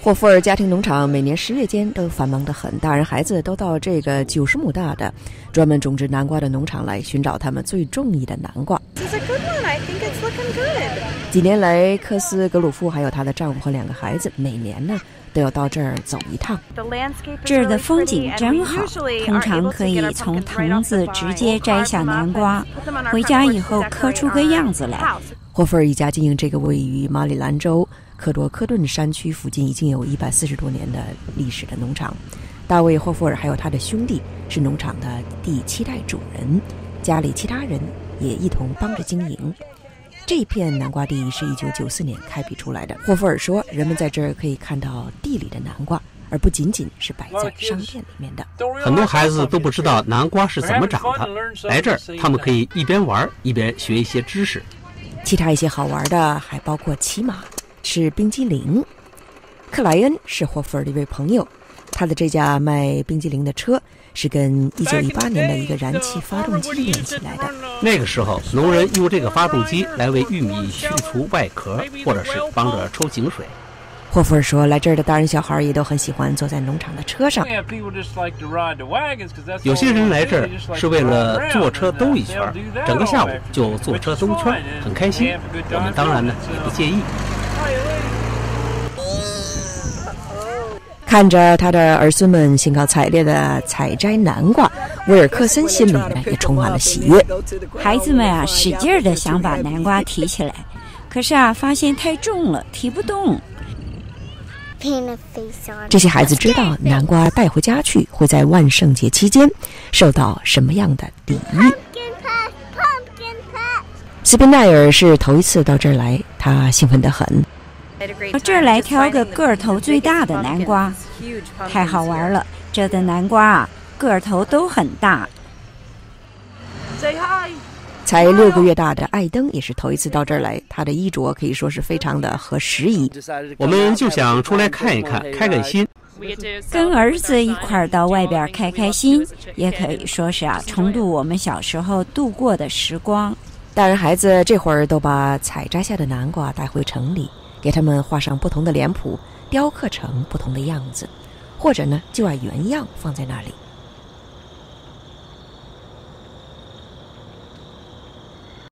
霍夫尔家庭农场每年十月间都繁忙得很，大人孩子都到这个九十亩大的专门种植南瓜的农场来寻找他们最中意的南瓜。几年来，科斯格鲁夫还有他的丈夫和两个孩子，每年呢都要到这儿走一趟。这儿的风景真好，通常可以从藤子直接摘下南瓜，回家以后磕出个样子来。霍夫尔一家经营这个位于马里兰州。科多科顿山区附近已经有一百四十多年的历史的农场，大卫霍弗尔还有他的兄弟是农场的第七代主人，家里其他人也一同帮着经营。这片南瓜地是一九九四年开辟出来的。霍弗尔说，人们在这儿可以看到地里的南瓜，而不仅仅是摆在商店里面的。很多孩子都不知道南瓜是怎么长的，来这儿他们可以一边玩一边学一些知识。其他一些好玩的还包括骑马。是冰激凌。克莱恩是霍弗尔的一位朋友，他的这架卖冰激凌的车是跟1918年的一个燃气发动机连起来的。那个时候，农人用这个发动机来为玉米去除外壳，或者是帮着抽井水。霍弗尔说，来这儿的大人小孩也都很喜欢坐在农场的车上。有些人来这儿是为了坐车兜一圈，整个下午就坐车兜圈，很开心。我们当然呢也不介意。看着他的儿孙们兴高采烈的采摘南瓜，威尔克森心里呢也充满了喜悦。孩子们啊，使劲的想把南瓜提起来，可是啊，发现太重了，提不动。这些孩子知道南瓜带回家去会在万圣节期间受到什么样的礼遇。斯宾奈尔是头一次到这儿来，他兴奋得很。到这儿来挑个个头最大的南瓜，太好玩了！这的南瓜啊，个头都很大。才六个月大的艾登也是头一次到这儿来，他的衣着可以说是非常的合时宜。我们就想出来看一看，开开心，跟儿子一块儿到外边开开心，也可以说是啊，重度我们小时候度过的时光。大人孩子这会儿都把采摘下的南瓜带回城里。给他们画上不同的脸谱，雕刻成不同的样子，或者呢，就按原样放在那里。